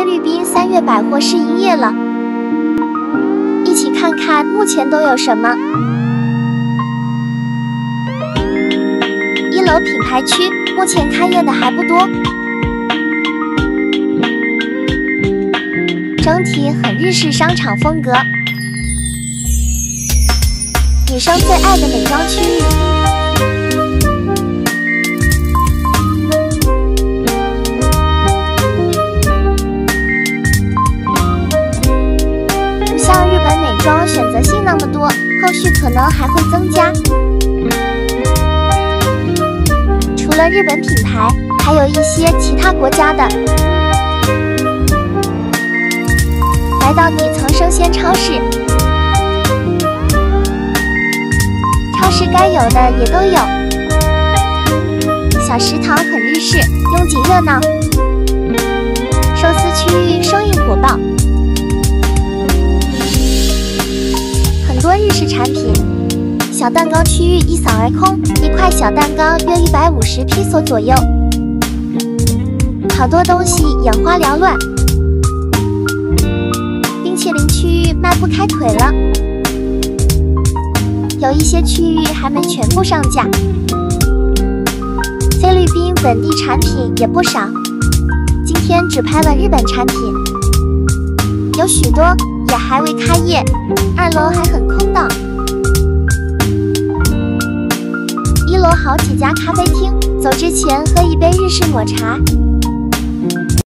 菲律宾三月百货试营业了，一起看看目前都有什么。一楼品牌区目前开业的还不多，整体很日式商场风格，女生最爱的美妆区域。后续可能还会增加。除了日本品牌，还有一些其他国家的。来到底层生鲜超市，超市该有的也都有。小食堂很日式，拥挤热闹。日式产品，小蛋糕区域一扫而空，一块小蛋糕约一百五十披索左右，好多东西眼花缭乱。冰淇淋区域迈不开腿了，有一些区域还没全部上架。菲律宾本地产品也不少，今天只拍了日本产品，有许多。也还未开业，二楼还很空荡。一楼好几家咖啡厅，走之前喝一杯日式抹茶。